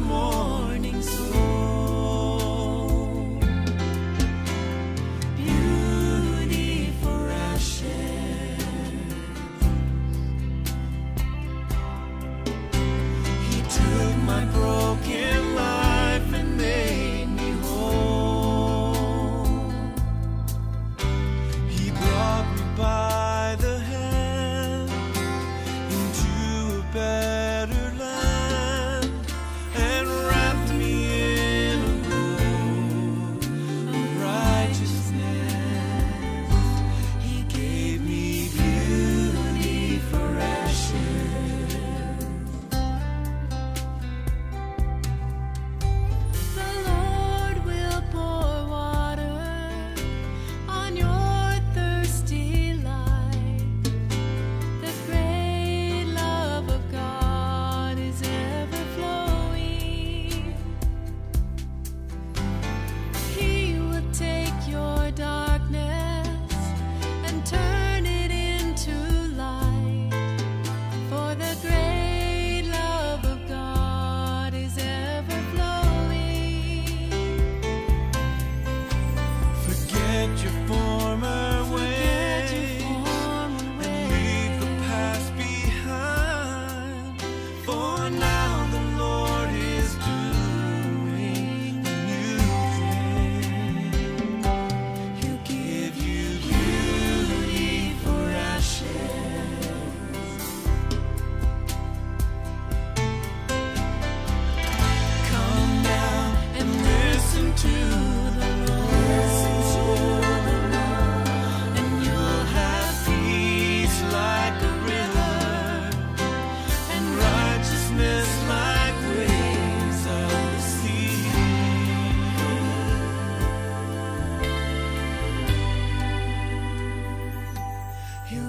my